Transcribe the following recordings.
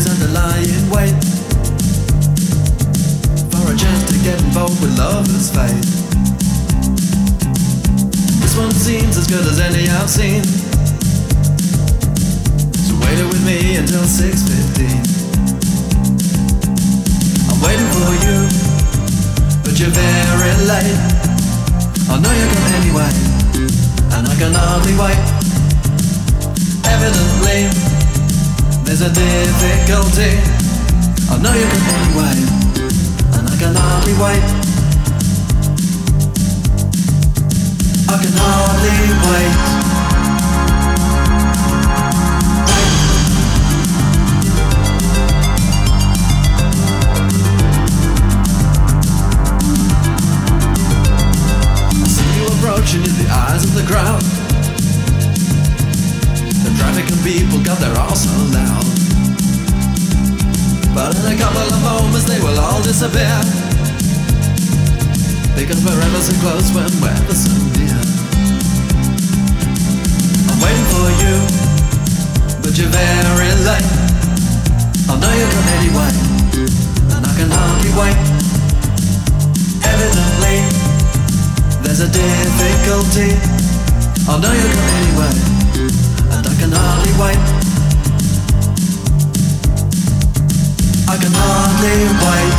always underlying weight. For a chance to get involved with lovers' fate. This one seems as good as any I've seen. So wait it with me until 6.15 there's a difficulty. I know you're coming anyway, and I can hardly wait. I can hardly wait. People got their all so loud. But in a couple of moments they will all disappear. Because we're ever so close when we're ever so near. I'm waiting for you, but you're very late. I know you'll come anyway, and I can hardly wait. Evidently, there's a difficulty. I know you'll come anyway, I can hardly wait. I can hardly wait.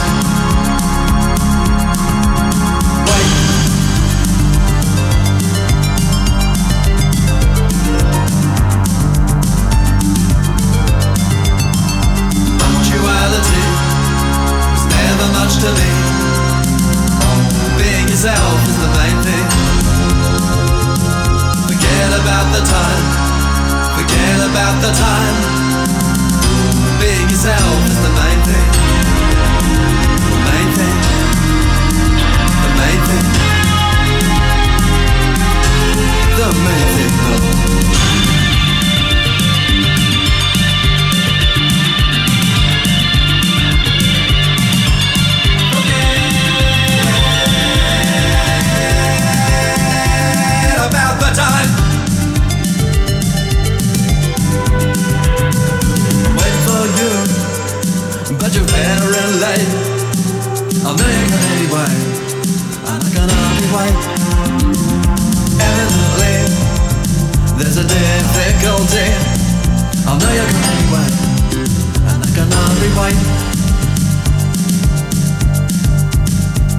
Wait. Punctuality was never much to me. About the time. Being yourself is. The wait.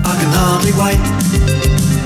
I can hardly wait.